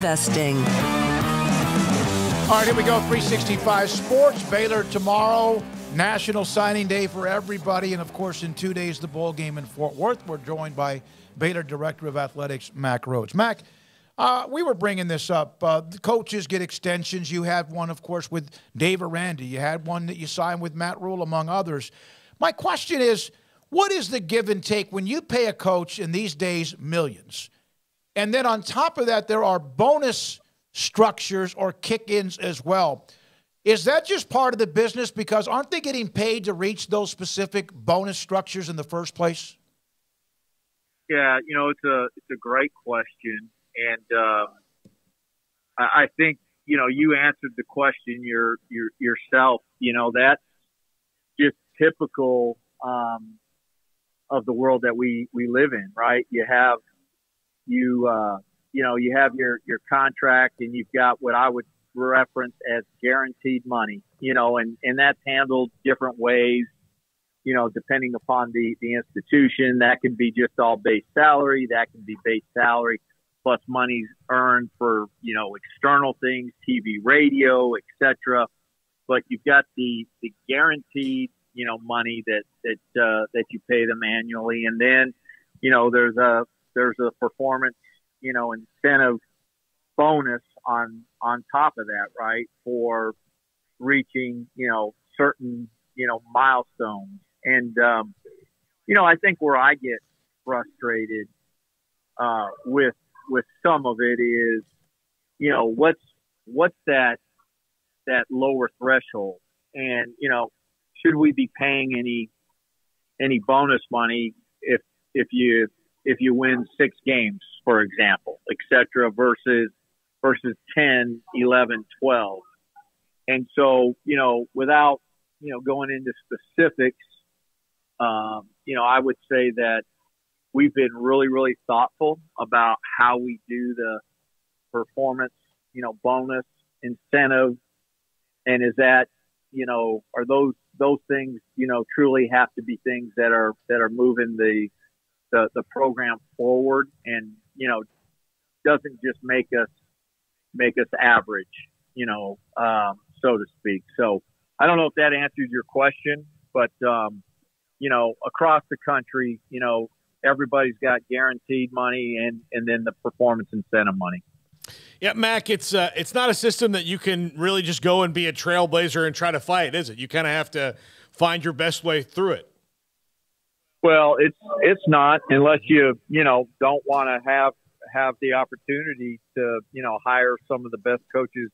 Investing. All right, here we go. 365 Sports. Baylor tomorrow. National Signing Day for everybody. And of course, in two days, the bowl game in Fort Worth. We're joined by Baylor Director of Athletics, Mack Rhoades. Mack, uh, we were bringing this up. Uh, the coaches get extensions. You had one, of course, with Dave Aranda. You had one that you signed with Matt Rhule, among others. My question is what is the give and take when you pay a coach in these days millions? And then on top of that, there are bonus structures or kick ins as well. Is that just part of the business? Because aren't they getting paid to reach those specific bonus structures in the first place? Yeah, you know, it's a it's a great question, and uh, I, I think you know you answered the question your, your yourself. You know, that's just typical um, of the world that we we live in, right? You have you uh, you know you have your your contract, and you've got what I would reference as guaranteed money, you know, and and that's handled different ways you know, depending upon the, the institution, that can be just all base salary. That can be base salary plus monies earned for, you know, external things, TV, radio, etc. But you've got the, the guaranteed, you know, money that, that, uh, that you pay them annually. And then, you know, there's a, there's a performance, you know, incentive bonus on, on top of that, right? For reaching, you know, certain, you know, milestones and, um, you know, I think where I get frustrated, uh, with, with some of it is, you know, what's, what's that, that lower threshold? And, you know, should we be paying any, any bonus money if, if you, if you win six games, for example, et cetera, versus, versus 10, 11, 12. And so, you know, without, you know, going into specifics, um, you know, I would say that we've been really, really thoughtful about how we do the performance, you know, bonus incentive. And is that, you know, are those, those things, you know, truly have to be things that are, that are moving the, the, the program forward and, you know, doesn't just make us, make us average, you know, um, so to speak. So I don't know if that answers your question, but, um, you know, across the country, you know, everybody's got guaranteed money and and then the performance incentive money. Yeah, Mack, it's uh, it's not a system that you can really just go and be a trailblazer and try to fight, is it? You kind of have to find your best way through it. Well, it's it's not unless you you know don't want to have have the opportunity to you know hire some of the best coaches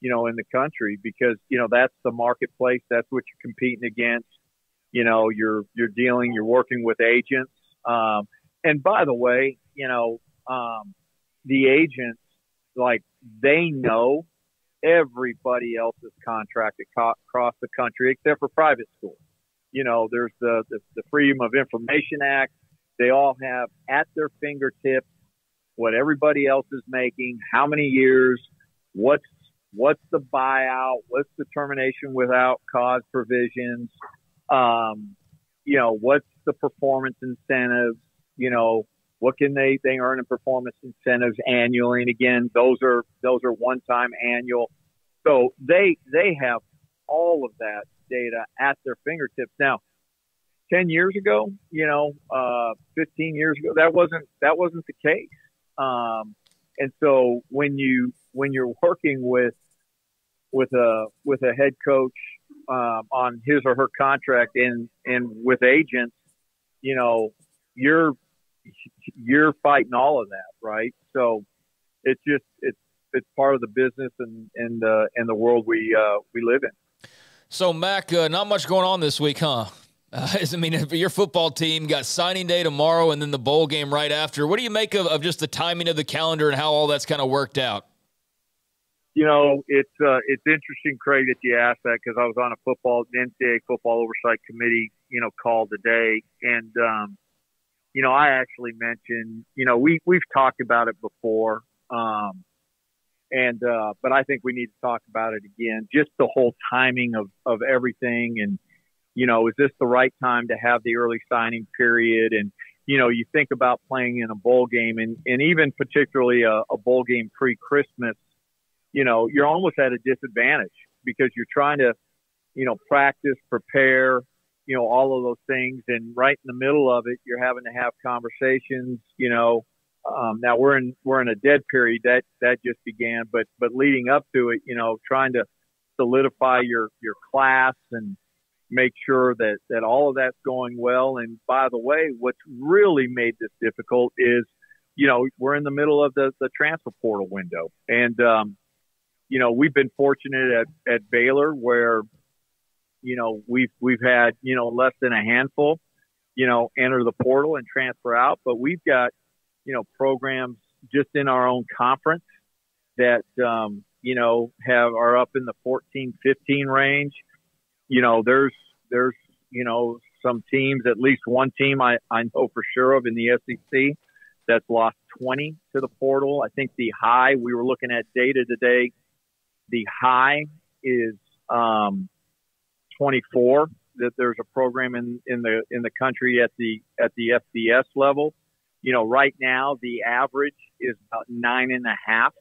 you know in the country because you know that's the marketplace that's what you're competing against you know, you're you're dealing, you're working with agents. Um, and by the way, you know, um, the agents like they know everybody else's contract across the country except for private schools. You know, there's the, the, the Freedom of Information Act. They all have at their fingertips what everybody else is making, how many years, what's what's the buyout, what's the termination without cause provisions, um, you know, what's the performance incentives? You know, what can they they earn in performance incentives annually? And again, those are those are one time annual. So they they have all of that data at their fingertips now. 10 years ago, you know, uh, 15 years ago, that wasn't, that wasn't the case. Um, and so when you, when you're working with, with a, with a head coach um, on his or her contract and and with agents, you know, you're you're fighting all of that, right? So it's just it's it's part of the business and and uh, and the world we uh, we live in. So Mack, uh, not much going on this week, huh? Uh, I mean, your football team got signing day tomorrow and then the bowl game right after. What do you make of, of just the timing of the calendar and how all that's kind of worked out? you know, it's uh, it's interesting, Craig, that you asked that because I was on a football NCAA football oversight committee, you know, call today, and um, you know, I actually mentioned, you know, we we've talked about it before, um, and uh, but I think we need to talk about it again. Just the whole timing of of everything, and you know, is this the right time to have the early signing period? And you know, you think about playing in a bowl game and, and even particularly a, a bowl game pre Christmas, you know, you're almost at a disadvantage because you're trying to, you know, practice, prepare, you know, all of those things. And right in the middle of it, you're having to have conversations, you know, um, now we're in, we're in a dead period that, that just began, but, but leading up to it, you know, trying to solidify your, your class and, make sure that, that all of that's going well. And by the way, what's really made this difficult is, you know, we're in the middle of the, the transfer portal window. And, um, you know, we've been fortunate at, at Baylor where, you know, we've, we've had, you know, less than a handful, you know, enter the portal and transfer out, but we've got, you know, programs just in our own conference that, um, you know, have, are up in the 14, 15 range you know, there's there's you know some teams, at least one team I, I know for sure of in the SEC that's lost 20 to the portal. I think the high we were looking at data today. The high is um, 24. That there's a program in, in the in the country at the at the FBS level. You know, right now the average is about nine and a half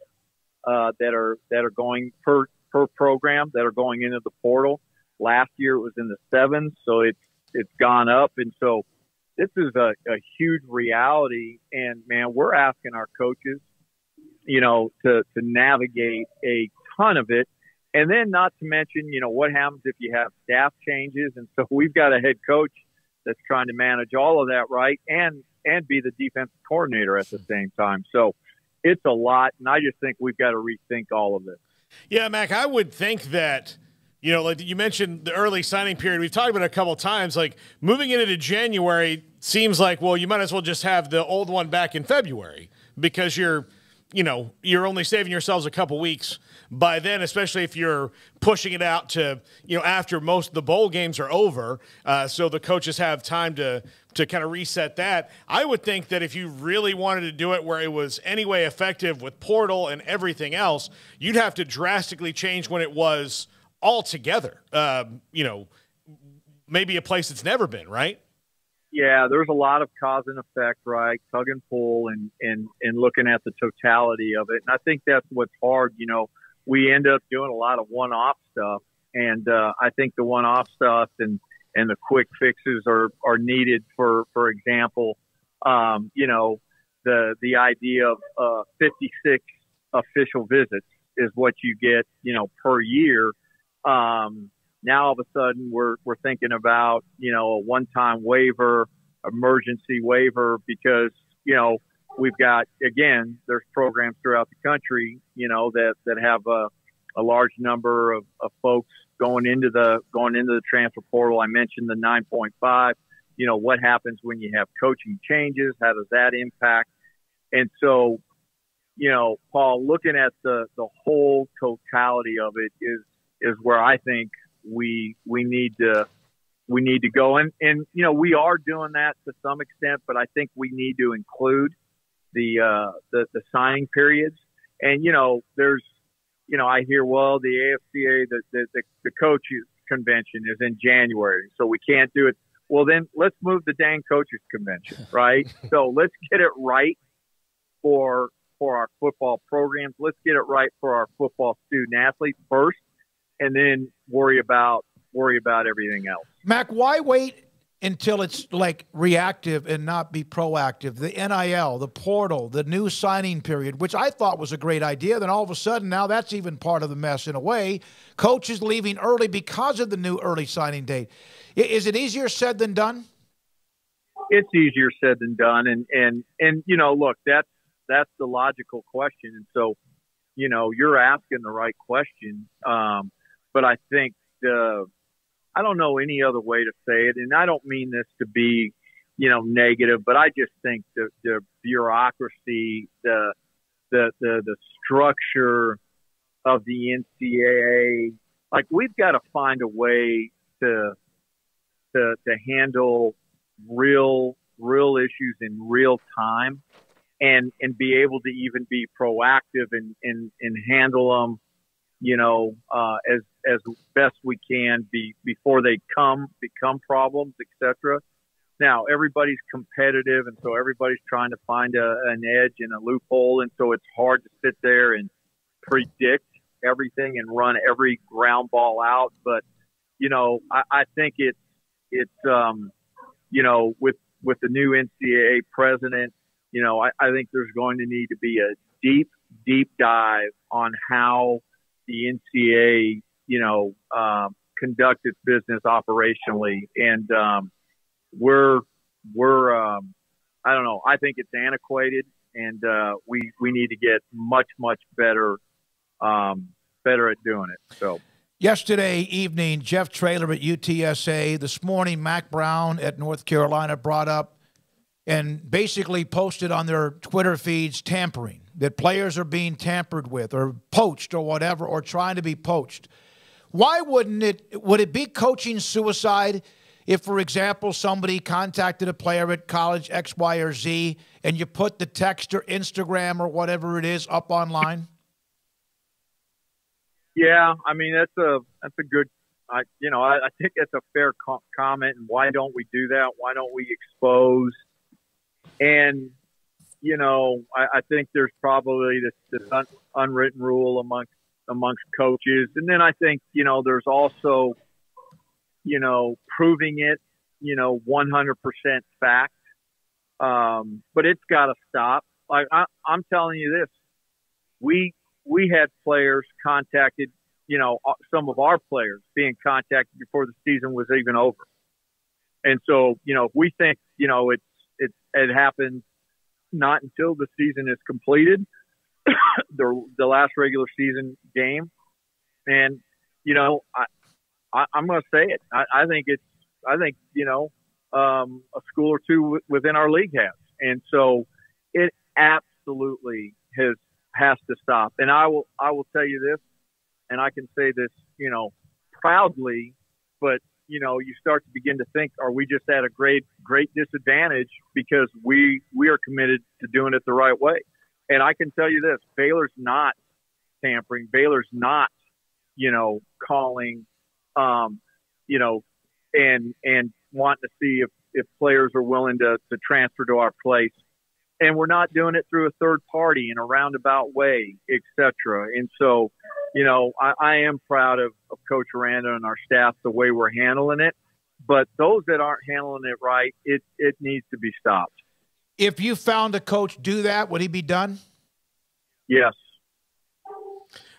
uh, that are that are going per per program that are going into the portal. Last year it was in the sevens, so it's it's gone up, and so this is a, a huge reality. And man, we're asking our coaches, you know, to to navigate a ton of it, and then not to mention, you know, what happens if you have staff changes, and so we've got a head coach that's trying to manage all of that right and and be the defensive coordinator at the same time. So it's a lot, and I just think we've got to rethink all of this. Yeah, Mack, I would think that you know, like you mentioned the early signing period. We've talked about it a couple times. Like moving into January seems like, well, you might as well just have the old one back in February because you're, you know, you're only saving yourselves a couple weeks by then, especially if you're pushing it out to, you know, after most of the bowl games are over. Uh, so the coaches have time to to kind of reset that. I would think that if you really wanted to do it where it was anyway effective with portal and everything else, you'd have to drastically change when it was – altogether. Um, you know, maybe a place it's never been, right? Yeah, there's a lot of cause and effect, right? Tug and pull, and and and looking at the totality of it. And I think that's what's hard. You know, we end up doing a lot of one-off stuff, and uh, I think the one-off stuff and and the quick fixes are are needed. For for example, um, you know, the the idea of uh, 56 official visits is what you get, you know, per year um, now all of a sudden we're we're thinking about you know a one-time waiver, emergency waiver because you know we've got again there's programs throughout the country you know that that have a, a large number of, of folks going into the going into the transfer portal. I mentioned the 9.5. You know what happens when you have coaching changes? How does that impact? And so, you know, Paul, looking at the the whole totality of it is is where I think we we need to we need to go and and you know we are doing that to some extent, but I think we need to include the uh, the, the signing periods. And you know, there's you know I hear well the AFCA the the, the, the coaches convention is in January, so we can't do it. Well, then let's move the dang coaches convention, right? so let's get it right for for our football programs. Let's get it right for our football student athletes first and then worry about worry about everything else. Mack, why wait until it's like reactive and not be proactive? The NIL, the portal, the new signing period, which I thought was a great idea. Then all of a sudden, now that's even part of the mess in a way. Coaches leaving early because of the new early signing date. Is it easier said than done? It's easier said than done, and and and you know, look, that's that's the logical question, and so you know, you're asking the right question. Um, but I think the, I don't know any other way to say it. And I don't mean this to be, you know, negative, but I just think the, the bureaucracy, the, the, the, the structure of the NCAA, like we've got to find a way to, to, to handle real, real issues in real time and, and be able to even be proactive and, and, and handle them you know, uh, as as best we can be before they come become problems, etc. Now everybody's competitive, and so everybody's trying to find a, an edge and a loophole, and so it's hard to sit there and predict everything and run every ground ball out. But you know, I, I think it's it's um, you know with with the new NCAA president, you know, I, I think there's going to need to be a deep deep dive on how the NCA, you know, um, conduct its business operationally, and um, we're we're um, I don't know. I think it's antiquated, and uh, we we need to get much much better um, better at doing it. So. Yesterday evening, Jeff Traylor at UTSA. This morning, Mack Brown at North Carolina brought up and basically posted on their Twitter feeds tampering, that players are being tampered with or poached or whatever, or trying to be poached. Why wouldn't it? Would it be coaching suicide if, for example, somebody contacted a player at college X, Y, or Z, and you put the text or Instagram or whatever it is up online? Yeah, I mean that's a that's a good, I you know I, I think that's a fair co- comment. And why don't we do that? Why don't we expose? And you know, I, I think there's probably this, this un, unwritten rule amongst amongst coaches, and then I think you know there's also you know proving it, you know, 100% fact. Um, but it's got to stop. Like I, I'm telling you this, we we had players contacted, you know, uh, some of our players being contacted before the season was even over. And so, you know, if we think, you know, it's, it's, it happens not until the season is completed, the, the last regular season game. And, you know, I, I I'm going to say it. I, I think it's, I think, you know, um, a school or two within our league has. And so it absolutely has has to stop. And I will I will tell you this, and I can say this, you know, proudly, but you know, you start to begin to think, are we just at a great great disadvantage because we we are committed to doing it the right way? And I can tell you this, Baylor's not tampering. Baylor's not, you know, calling, um, you know, and and wanting to see if if players are willing to to transfer to our place and we're not doing it through a third party in a roundabout way, etc. And so, you know, I, I am proud of, of Coach Aranda and our staff the way we're handling it. But those that aren't handling it right, it it needs to be stopped. If you found a coach do that, would he be done? Yes.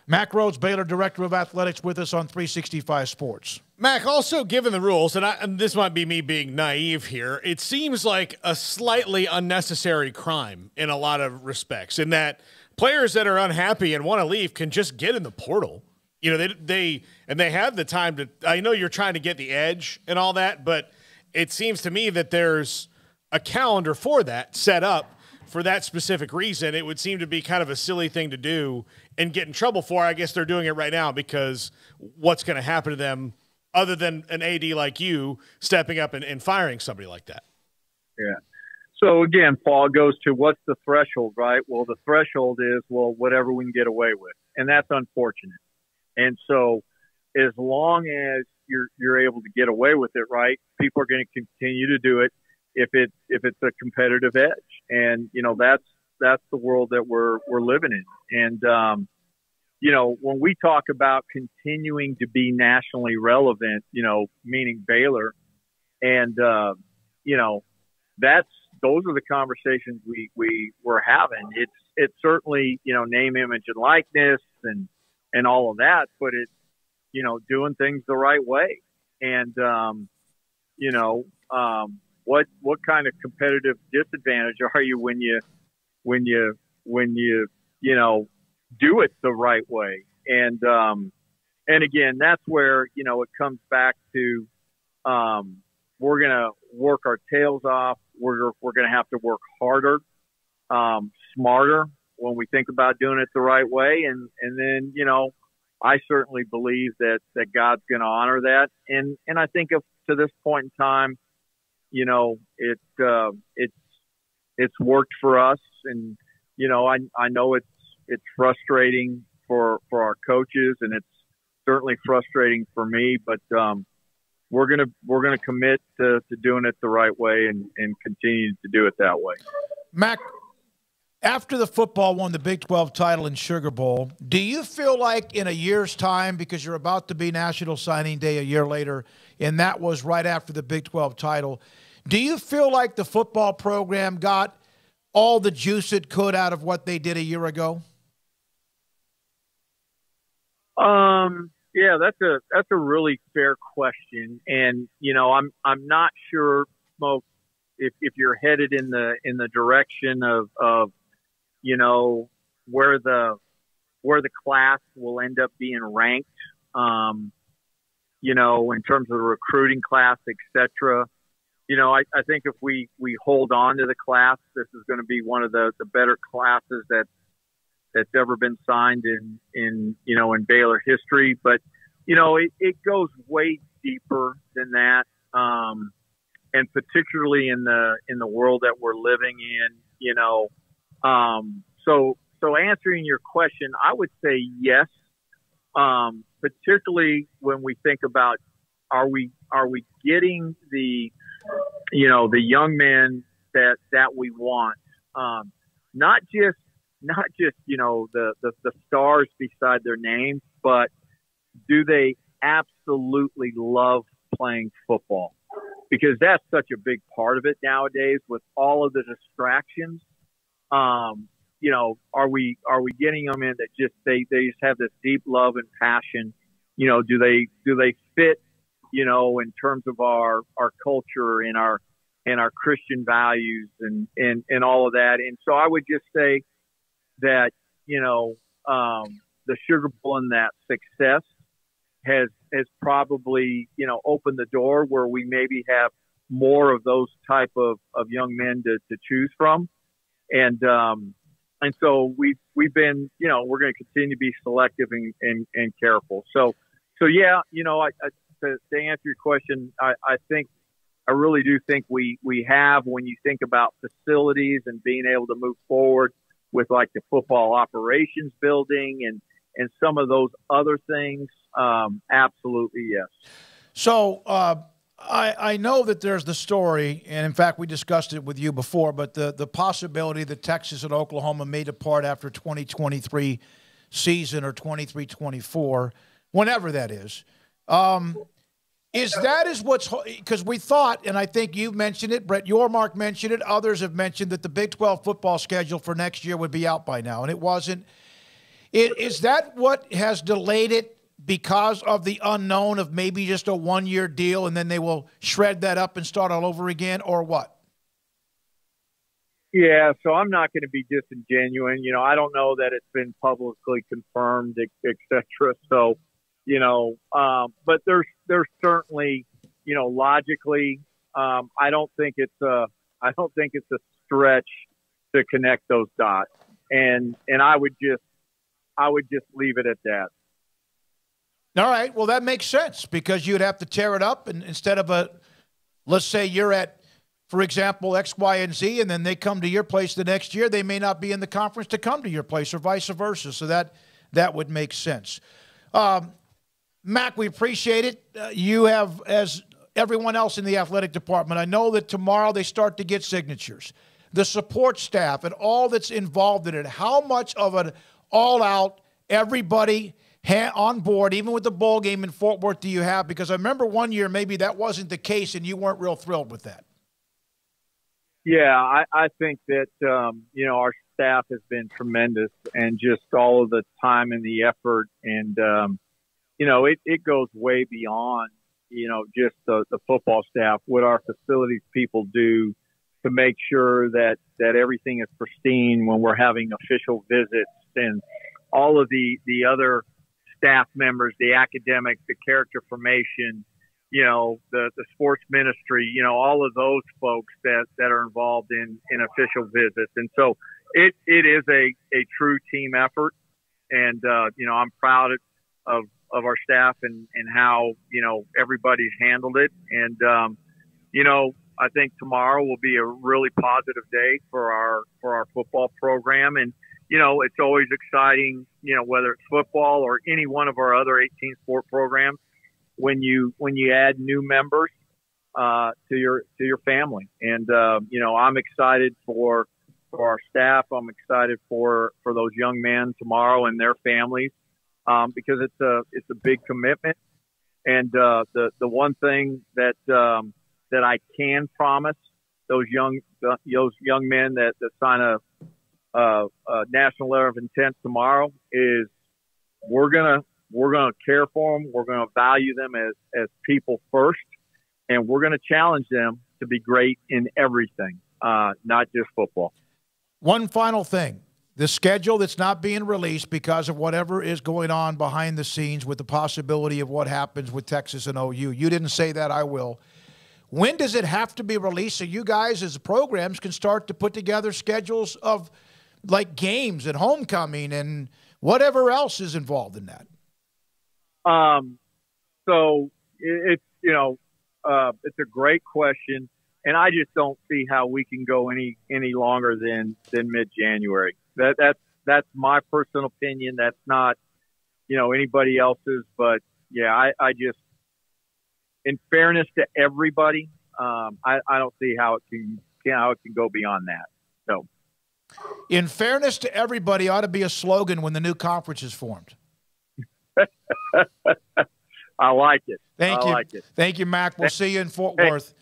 Mack Rhoades, Baylor Director of Athletics, with us on 365 Sports. Mack, also given the rules, and, I, and, this might be me being naive here, it seems like a slightly unnecessary crime in a lot of respects, in that players that are unhappy and want to leave can just get in the portal. You know, they, they and they have the time to. I know you're trying to get the edge and all that, but it seems to me that there's a calendar for that set up for that specific reason. It would seem to be kind of a silly thing to do and get in trouble for. I guess they're doing it right now because what's going to happen to them other than an AD like you stepping up and, and firing somebody like that? Yeah. So again, Paul goes to what's the threshold, right? Well, the threshold is well, whatever we can get away with, and that's unfortunate. And so, as long as you're you're able to get away with it, right? People are going to continue to do it if it if it's a competitive edge, and you know that's that's the world that we're we're living in. And um, you know, when we talk about continuing to be nationally relevant, you know, meaning Baylor, and uh, you know, that's those are the conversations we we were having. It's it's certainly you know name, image, and likeness, and and all of that, but it's you know doing things the right way, and um, you know, um, what what kind of competitive disadvantage are you when you when you when you you know do it the right way and um and again that's where you know it comes back to um we're gonna work our tails off we're we're gonna have to work harder um smarter when we think about doing it the right way and and then you know I certainly believe that that God's going to honor that and and I think if to this point in time you know, it uh, it's it's worked for us, and you know, I I know it's it's frustrating for for our coaches, and it's certainly frustrating for me. But um, we're gonna we're gonna commit to, to doing it the right way and, and continue to do it that way. Mack, after the football won the Big 12 title in Sugar Bowl, do you feel like in a year's time, because you're about to be National Signing Day a year later, and that was right after the Big 12 title, do you feel like the football program got all the juice it could out of what they did a year ago? Um, yeah, that's a that's a really fair question, and you know, I'm I'm not sure, Smoak, if if you're headed in the in the direction of of you know, where the where the class will end up being ranked, um, you know, in terms of the recruiting class, etc. You know, I, I think if we, we hold on to the class, this is going to be one of the, the better classes that that's ever been signed in, in, you know, in Baylor history. But, you know, it, it goes way deeper than that. Um, and particularly in the, in the world that we're living in, you know, um, so, so answering your question, I would say yes. Um, particularly when we think about are we are we getting the you know the young men that that we want, um, not just not just you know the, the the stars beside their names, but do they absolutely love playing football? Because that's such a big part of it nowadays with all of the distractions um, you know, are we are we getting them in that just they they just have this deep love and passion? You know, do they do they fit? You know, in terms of our our culture and our and our Christian values and and and all of that. And so I would just say that you know um, the Sugar Bowl and that success has has probably you know opened the door where we maybe have more of those type of, of young men to, to choose from and um, and so we've we've been you know we're going to continue to be selective and, and, and careful. So so yeah, you know, I, I to, to answer your question, I, I think I really do think we we have when you think about facilities and being able to move forward with like the football operations building and and some of those other things. Um, absolutely yes. So uh, I, I know that there's the story, and in fact, we discussed it with you before, but the, the possibility that Texas and Oklahoma may depart after 2023 season or 23 24, whenever that is. Um, is that is what's because we thought, and I think you mentioned it, Brett Yormark mentioned it, others have mentioned that the Big 12 football schedule for next year would be out by now, and it wasn't. It, is that what has delayed it because of the unknown of maybe just a one year deal and then they will shred that up and start all over again, or what? Yeah, so I'm not going to be disingenuous. You know, I don't know that it's been publicly confirmed, et cetera. So, you know, um, but there's there's certainly, you know, logically, um, I don't think it's a I don't think it's a stretch to connect those dots, and and I would just I would just leave it at that. All right. Well, that makes sense because you'd have to tear it up, and instead of a, let's say you're at, for example, X, Y, and Z, and then they come to your place the next year, they may not be in the conference to come to your place, or vice versa. So that that would make sense. Um, Mack, we appreciate it. Uh, you have, as everyone else in the athletic department, I know that tomorrow they start to get signatures. The support staff and all that's involved in it. How much of an all-out everybody on board, even with the bowl game in Fort Worth, do you have? Because I remember one year maybe that wasn't the case, and you weren't real thrilled with that. Yeah, I, I think that um, you know our staff has been tremendous, and just all of the time and the effort, and um, you know it, it goes way beyond you know just the, the football staff. What our facilities people do to make sure that that everything is pristine when we're having official visits, and all of the the other staff members, the academics, the character formation, you know, the, the sports ministry, you know, all of those folks that, that are involved in, in official visits. And so it, it is a, a true team effort. And, uh, you know, I'm proud of, of our staff and, and how, you know, everybody's handled it. And, um, you know, I think tomorrow will be a really positive day for our, for our football program. And, you know, it's always exciting, you know, whether it's football or any one of our other 18 sport programs. when you when you add new members uh, to your to your family. And uh, you know, I'm excited for for our staff. I'm excited for for those young men tomorrow and their families um, because it's a it's a big commitment. And uh, the the one thing that um, that I can promise those young those young men that, that sign a, a, a national letter of intent tomorrow is we're gonna we're gonna care for them. We're gonna value them as as people first, and we're gonna challenge them to be great in everything, uh, not just football. One final thing. The schedule that's not being released because of whatever is going on behind the scenes with the possibility of what happens with Texas and OU. You didn't say that, I will. When does it have to be released so you guys, as programs, can start to put together schedules of like games and homecoming and whatever else is involved in that? Um, so it's you know uh, it's a great question, and I just don't see how we can go any any longer than than mid January. That that's that's my personal opinion. That's not you know anybody else's, but yeah, I, I just in fairness to everybody, um, I, I don't see how it can how it can go beyond that. So, in fairness to everybody, ought to be a slogan when the new conference is formed. I like it. Thank I you. Like it. Thank you, Mack. We'll see you in Fort Worth.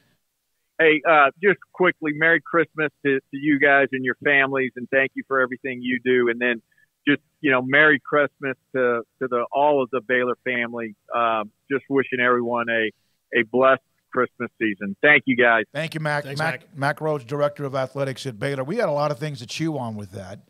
Hey, uh, just quickly, Merry Christmas to, to you guys and your families, and thank you for everything you do. And then just you know, Merry Christmas to to the all of the Baylor family. Um, just wishing everyone a a blessed Christmas season. Thank you, guys. Thank you, Mack. Thanks, Mack, Mack. Mack Rhoades, Director of Athletics at Baylor. We had a lot of things to chew on with that.